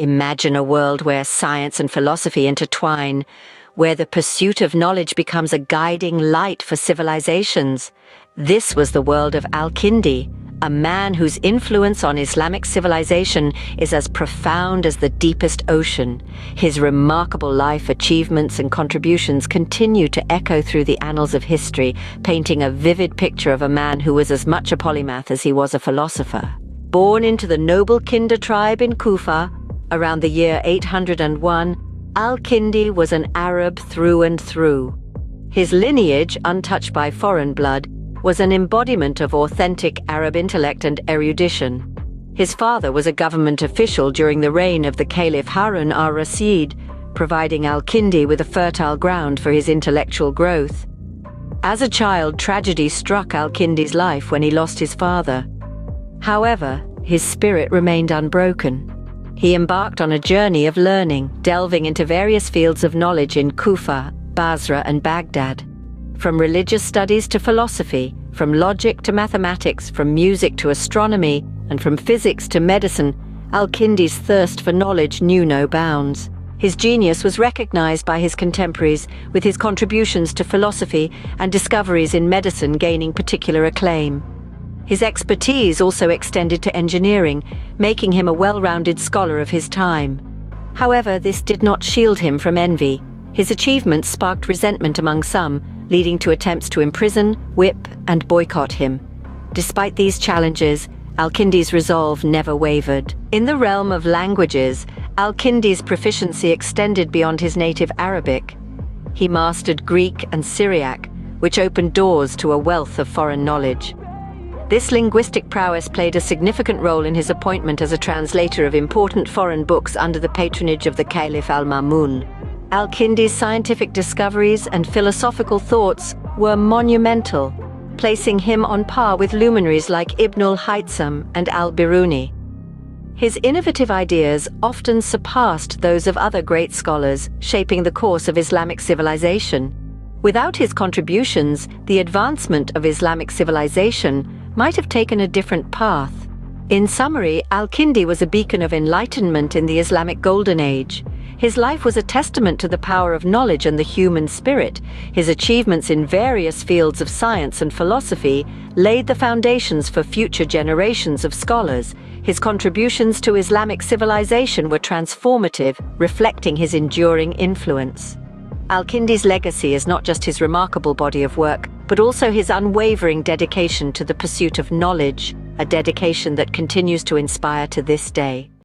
Imagine a world where science and philosophy intertwine, where the pursuit of knowledge becomes a guiding light for civilizations. This was the world of Al-Kindi, a man whose influence on Islamic civilization is as profound as the deepest ocean. His remarkable life, achievements, and contributions continue to echo through the annals of history, painting a vivid picture of a man who was as much a polymath as he was a philosopher. Born into the noble Kinda tribe in Kufa, Around the year 801, Al-Kindi was an Arab through and through. His lineage, untouched by foreign blood, was an embodiment of authentic Arab intellect and erudition. His father was a government official during the reign of the Caliph Harun al-Rashid, providing Al-Kindi with a fertile ground for his intellectual growth. As a child, tragedy struck Al-Kindi's life when he lost his father. However, his spirit remained unbroken. He embarked on a journey of learning, delving into various fields of knowledge in Kufa, Basra, and Baghdad. From religious studies to philosophy, from logic to mathematics, from music to astronomy, and from physics to medicine, Al-Kindi's thirst for knowledge knew no bounds. His genius was recognized by his contemporaries, with his contributions to philosophy and discoveries in medicine gaining particular acclaim. His expertise also extended to engineering, making him a well-rounded scholar of his time. However, this did not shield him from envy. His achievements sparked resentment among some, leading to attempts to imprison, whip, and boycott him. Despite these challenges, Al-Kindi's resolve never wavered. In the realm of languages, Al-Kindi's proficiency extended beyond his native Arabic. He mastered Greek and Syriac, which opened doors to a wealth of foreign knowledge. This linguistic prowess played a significant role in his appointment as a translator of important foreign books under the patronage of the Caliph al-Ma'mun. Al-Kindi's scientific discoveries and philosophical thoughts were monumental, placing him on par with luminaries like Ibn al-Haytham and al-Biruni. His innovative ideas often surpassed those of other great scholars, shaping the course of Islamic civilization. Without his contributions, the advancement of Islamic civilization might have taken a different path. In summary, Al-Kindi was a beacon of enlightenment in the Islamic Golden Age. His life was a testament to the power of knowledge and the human spirit. His achievements in various fields of science and philosophy laid the foundations for future generations of scholars. His contributions to Islamic civilization were transformative, reflecting his enduring influence. Al-Kindi's legacy is not just his remarkable body of work, but also his unwavering dedication to the pursuit of knowledge, a dedication that continues to inspire to this day.